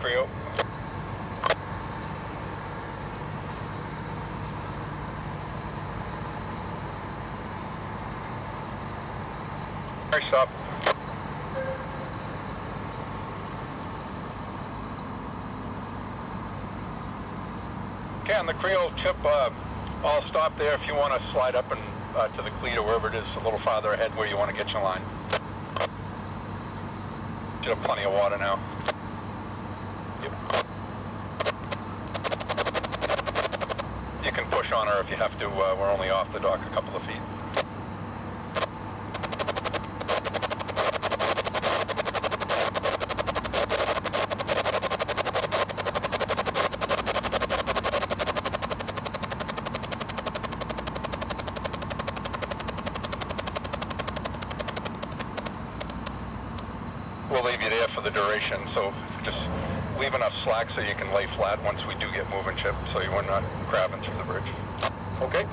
Creo. Mary, stop. Okay, on the Creole chip, uh, I'll stop there if you want to slide up and uh, to the cleat or wherever it is, a little farther ahead where you want to get your line. Should have plenty of water now. You can push on her if you have to. Uh, we're only off the dock a couple of feet. We'll leave you there for the duration, so just leave enough slack so you can lay flat once we do get moving, Chip, so you're not crabbing through the bridge. Okay?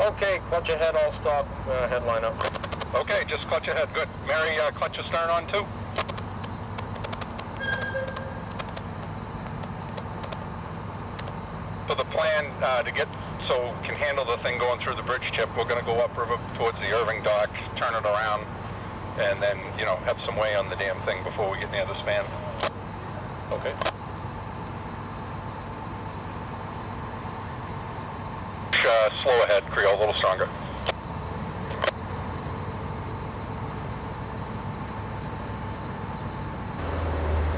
Okay, clutch ahead, I'll stop, uh, headline up. Okay, just clutch ahead. Good. Mary, uh, clutch your stern on too? So the plan uh, to get, so can handle the thing going through the bridge chip, we're going to go upriver towards the Irving dock, turn it around, and then, you know, have some way on the damn thing before we get near the span. Okay. Uh, slow ahead, Creole, a little stronger.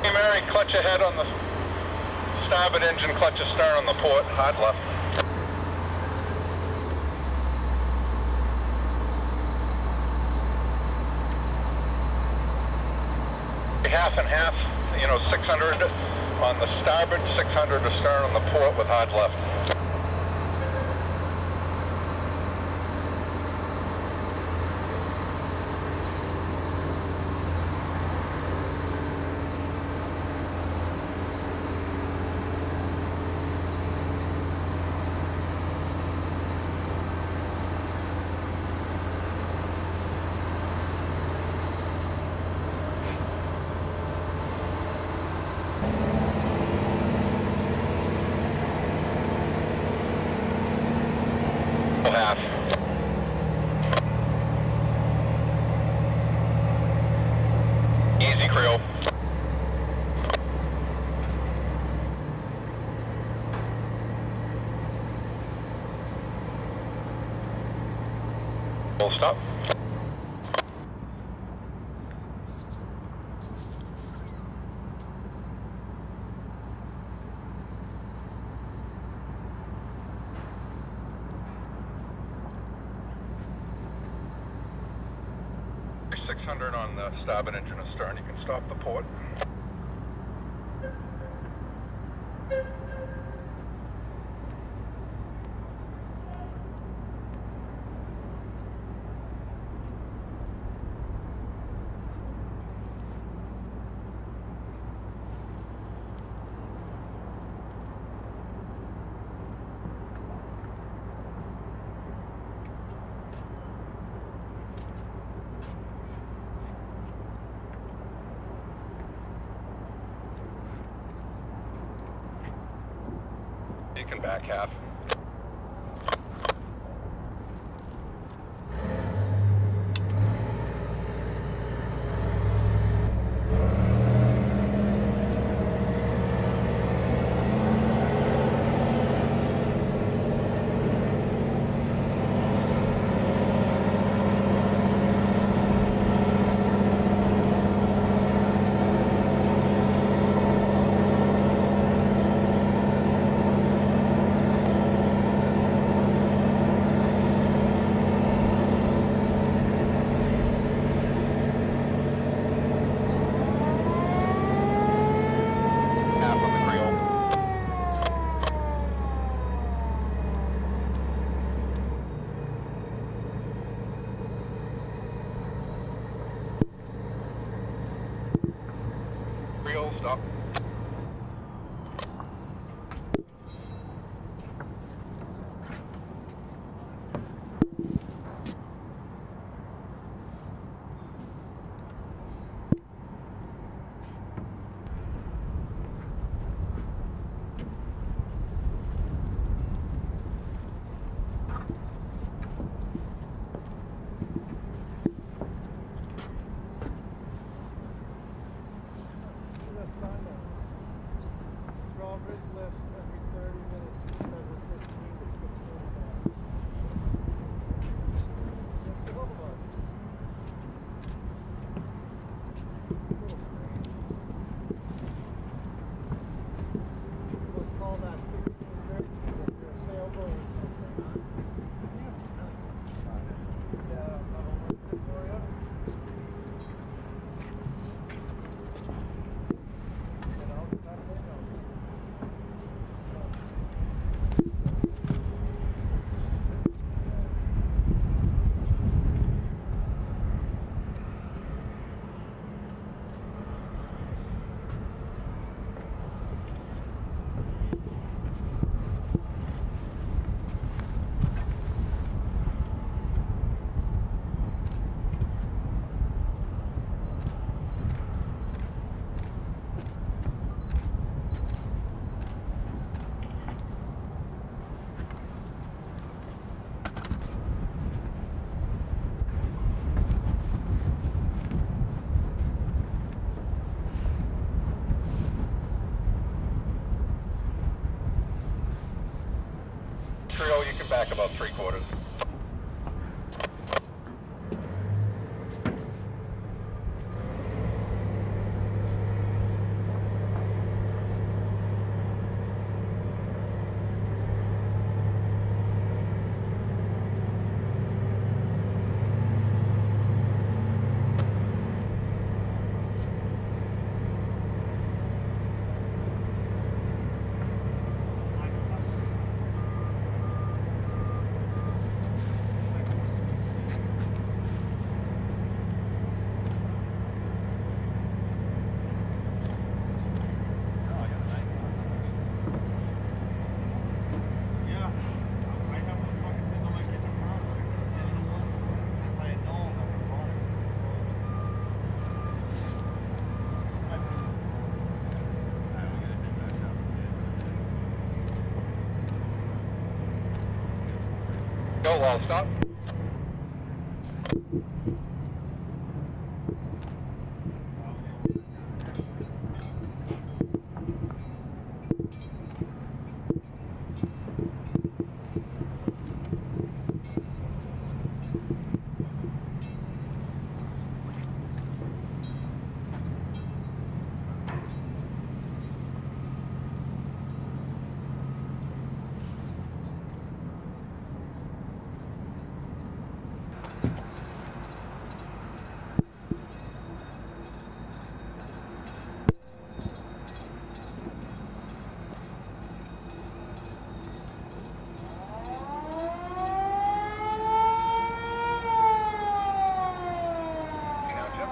Hey Mary, clutch ahead on the starboard engine, clutch astern on the port, hard left. Half and half, you know, 600 on the starboard, 600 astern on the port with hard left. Half. Easy, Creole. Full stop. Six hundred on the starboard engine astern. You can stop the port. Can back. Half on the Creole. Creole, average lifts every 30 minutes. Stop. all stop. You know, Jim?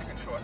You can shorten up now too, that was through the bridge. Yeah. You can